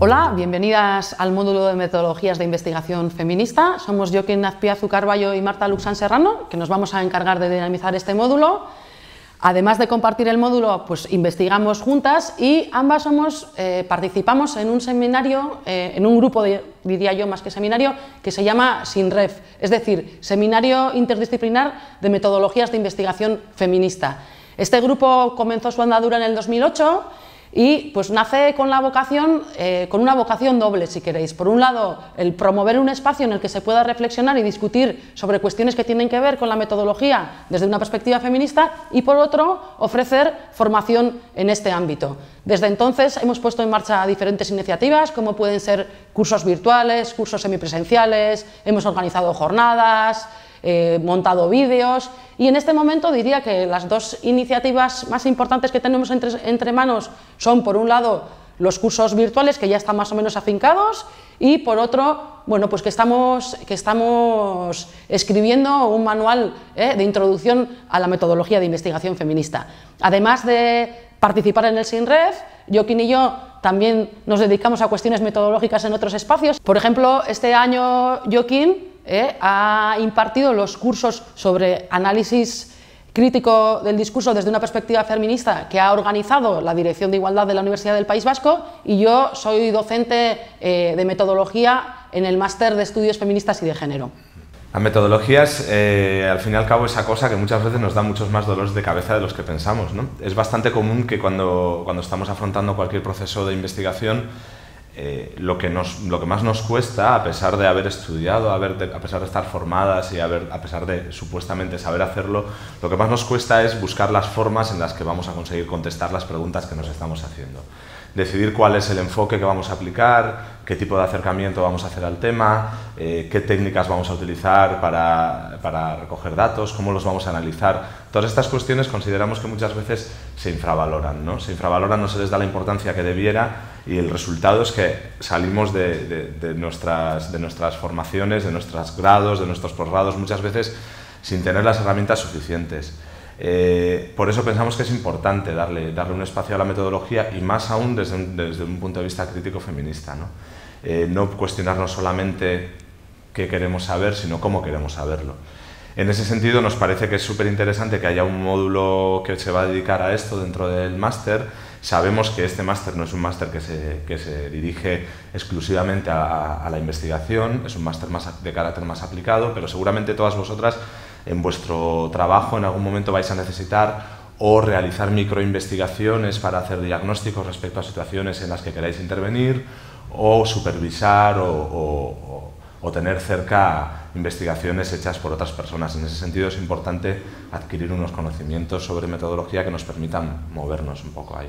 Hola, bienvenidas al módulo de metodologías de investigación feminista. Somos Joaquín Azpiazu Carballo y Marta Luxán Serrano, que nos vamos a encargar de dinamizar este módulo. Además de compartir el módulo, pues investigamos juntas y ambas somos, eh, participamos en un seminario, eh, en un grupo, diría yo más que seminario, que se llama SINREF, es decir, Seminario Interdisciplinar de Metodologías de Investigación Feminista. Este grupo comenzó su andadura en el 2008 y pues nace con la vocación, eh, con una vocación doble, si queréis. Por un lado, el promover un espacio en el que se pueda reflexionar y discutir sobre cuestiones que tienen que ver con la metodología desde una perspectiva feminista y por otro, ofrecer formación en este ámbito. Desde entonces hemos puesto en marcha diferentes iniciativas, como pueden ser cursos virtuales, cursos semipresenciales, hemos organizado jornadas, eh, montado vídeos y en este momento diría que las dos iniciativas más importantes que tenemos entre, manos son por un lado los cursos virtuales que ya están más o menos afincados y por otro, bueno, pues que estamos, que estamos escribiendo un manual eh, de introducción a la metodología de investigación feminista. Además de participar en el SINREF, Joaquín y yo también nos dedicamos a cuestiones metodológicas en otros espacios. Por ejemplo, este año Joaquín ¿eh? ha impartido los cursos sobre análisis crítico del discurso desde una perspectiva feminista que ha organizado la Dirección de Igualdad de la Universidad del País Vasco y yo soy docente eh, de metodología en el Máster de Estudios Feministas y de Género. Las metodologías, eh, al fin y al cabo, esa cosa que muchas veces nos da muchos más dolores de cabeza de los que pensamos. ¿no? Es bastante común que cuando, cuando estamos afrontando cualquier proceso de investigación, eh, lo, que nos, lo que más nos cuesta, a pesar de haber estudiado, a, pesar de estar formadas y a, a pesar de supuestamente saber hacerlo, lo que más nos cuesta es buscar las formas en las que vamos a conseguir contestar las preguntas que nos estamos haciendo. Decidir cuál es el enfoque que vamos a aplicar, qué tipo de acercamiento vamos a hacer al tema, eh, qué técnicas vamos a utilizar para, para recoger datos, cómo los vamos a analizar. Todas estas cuestiones consideramos que muchas veces se infravaloran, ¿no? Se infravaloran, no se les da la importancia que debiera y el resultado es que salimos de, nuestras, de nuestras formaciones, de nuestros grados, de nuestros posgrados, muchas veces sin tener las herramientas suficientes. Eh, por eso pensamos que es importante darle, darle un espacio a la metodología y más aún desde un, desde un punto de vista crítico feminista. ¿no? Eh, no cuestionarnos solamente qué queremos saber, sino cómo queremos saberlo. En ese sentido, nos parece que es súper interesante que haya un módulo que se va a dedicar a esto dentro del máster. Sabemos que este máster no es un máster que se, que se dirige exclusivamente a, a, la investigación, es un máster más de carácter más aplicado, pero seguramente todas vosotras en vuestro trabajo en algún momento vais a necesitar o realizar microinvestigaciones para hacer diagnósticos respecto a situaciones en las que queráis intervenir, o supervisar o, o tener cerca investigaciones hechas por otras personas. En ese sentido es importante adquirir unos conocimientos sobre metodología que nos permitan movernos un poco ahí.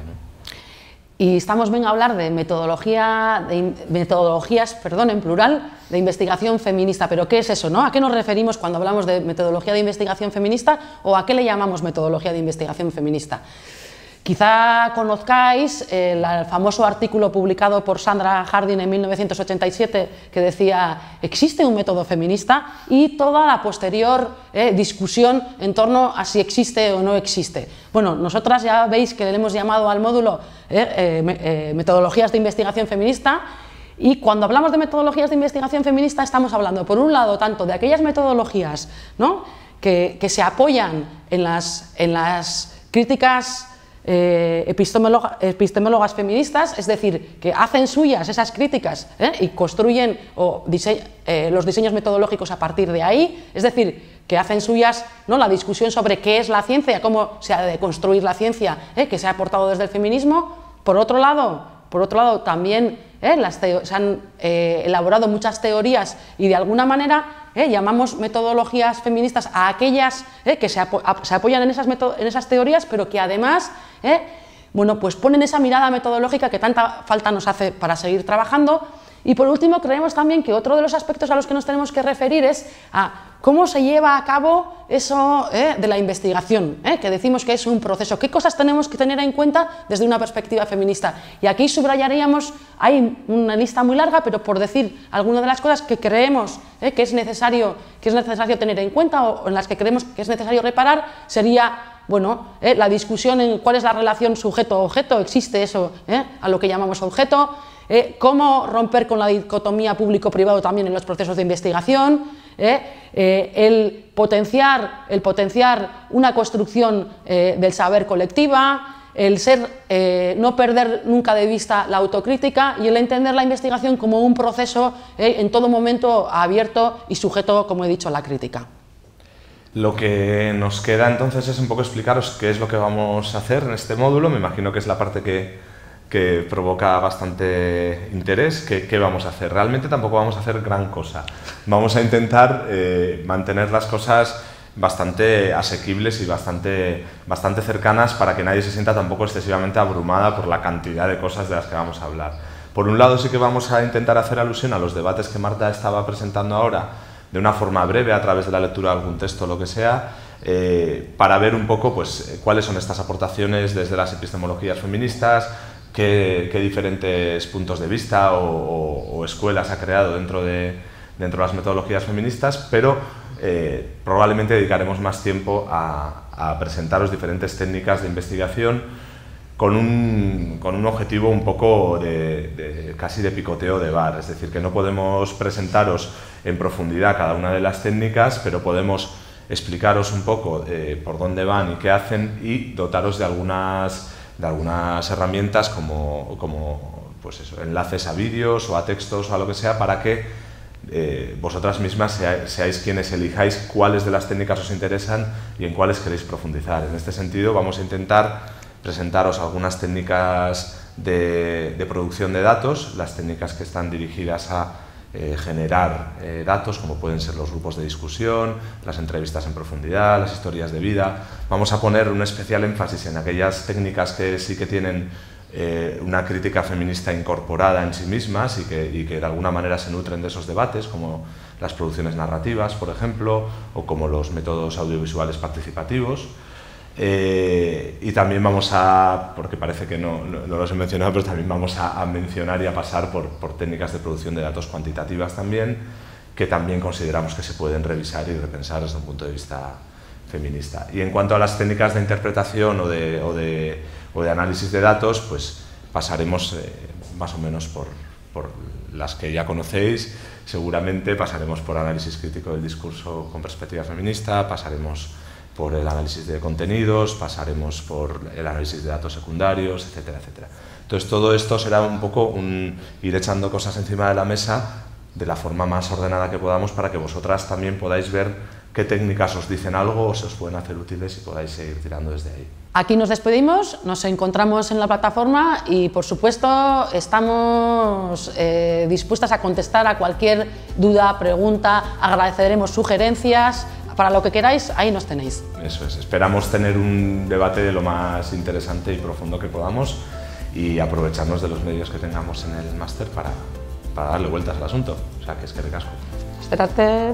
Y estamos bien a hablar de, metodología, de metodologías, perdón, en plural, de investigación feminista. Pero ¿qué es eso? No? ¿A qué nos referimos cuando hablamos de metodología de investigación feminista o a qué le llamamos metodología de investigación feminista? Quizá conozcáis el, famoso artículo publicado por Sandra Harding en 1987 que decía existe un método feminista y toda la posterior eh, discusión en torno a si existe o no existe. Bueno, nosotras ya veis que le hemos llamado al módulo eh, eh, metodologías de investigación feminista y cuando hablamos de metodologías de investigación feminista estamos hablando, por un lado, tanto de aquellas metodologías ¿no? que, que, se apoyan en las, en las críticas eh, epistemólogas feministas, es decir, que hacen suyas esas críticas ¿eh? y construyen eh, los diseños metodológicos a partir de ahí, es decir, que hacen suyas ¿no? la discusión sobre qué es la ciencia, cómo se ha de construir la ciencia, que se ha aportado desde el feminismo. Por otro lado, por otro lado también se han elaborado muchas teorías y de alguna manera ¿eh? llamamos metodologías feministas a aquellas ¿eh? que se, apoyan en esas, teorías, pero que además ¿eh? bueno, pues ponen esa mirada metodológica que tanta falta nos hace para seguir trabajando. Y por último, creemos también que otro de los aspectos a los que nos tenemos que referir es a cómo se lleva a cabo eso de la investigación, que decimos que es un proceso. ¿Qué cosas tenemos que tener en cuenta desde una perspectiva feminista? Y aquí subrayaríamos, hay una lista muy larga, pero por decir algunas de las cosas que creemos ¿eh? que, es necesario, que es necesario tener en cuenta o en las que creemos que es necesario reparar, sería bueno, ¿eh? la discusión en cuál es la relación sujeto-objeto, existe eso ¿eh? a lo que llamamos objeto, eh, cómo romper con la dicotomía público-privado también en los procesos de investigación, eh, eh, el, potenciar, el potenciar una construcción del saber colectiva, el ser, no perder nunca de vista la autocrítica y el entender la investigación como un proceso en todo momento abierto y sujeto, como he dicho, a la crítica. Lo que nos queda entonces es un poco explicaros qué es lo que vamos a hacer en este módulo. Me imagino que es la parte que, que provoca bastante interés. ¿Qué, vamos a hacer? Realmente tampoco vamos a hacer gran cosa. Vamos a intentar eh, mantener las cosas bastante asequibles y bastante, bastante cercanas para que nadie se sienta tampoco excesivamente abrumada por la cantidad de cosas de las que vamos a hablar. Por un lado sí que vamos a intentar hacer alusión a los debates que Marta estaba presentando ahora de una forma breve a través de la lectura de algún texto o lo que sea, eh, para ver un poco pues, eh, cuáles son estas aportaciones desde las epistemologías feministas, qué, diferentes puntos de vista o, escuelas ha creado dentro de, dentro de las metodologías feministas, pero eh, probablemente dedicaremos más tiempo a, a presentaros diferentes técnicas de investigación con un, con un, objetivo un poco de, casi de picoteo de bar, es decir, que no podemos presentaros en profundidad cada una de las técnicas, pero podemos explicaros un poco eh, por dónde van y qué hacen y dotaros de algunas, de algunas herramientas como, como pues eso, enlaces a vídeos o a textos o a lo que sea para que eh, vosotras mismas seáis quienes elijáis cuáles de las técnicas os interesan y en cuáles queréis profundizar. En este sentido vamos a intentar presentaros algunas técnicas de, producción de datos, las técnicas que están dirigidas a eh, generar eh, datos, como pueden ser los grupos de discusión, las entrevistas en profundidad, las historias de vida. Vamos a poner un especial énfasis en aquellas técnicas que sí que tienen eh, una crítica feminista incorporada en sí mismas y que, y que de alguna manera se nutren de esos debates, como las producciones narrativas, por ejemplo, o como los métodos audiovisuales participativos. Eh, y también vamos a, porque parece que no, no, los he mencionado, pero también vamos a, mencionar y a pasar por, por, técnicas de producción de datos cuantitativas también, que también consideramos que se pueden revisar y repensar desde un punto de vista feminista. Y en cuanto a las técnicas de interpretación o de, o de, o de análisis de datos, pues pasaremos eh, más o menos por, por las que ya conocéis, seguramente pasaremos por análisis crítico del discurso con perspectiva feminista, pasaremos por el análisis de contenidos, pasaremos por el análisis de datos secundarios, etcétera, etcétera. Entonces todo esto será un poco un, ir echando cosas encima de la mesa de la forma más ordenada que podamos para que vosotras también podáis ver qué técnicas os dicen algo o se os pueden hacer útiles y podáis seguir tirando desde ahí. Aquí nos despedimos, nos encontramos en la plataforma y por supuesto estamos eh, dispuestas a contestar a cualquier duda, pregunta, agradeceremos sugerencias, para lo que queráis, ahí nos tenéis. Eso es, esperamos tener un debate de lo más interesante y profundo que podamos y aprovecharnos de los medios que tengamos en el máster para, para darle vueltas al asunto. O sea, que es que recasco. Espérate.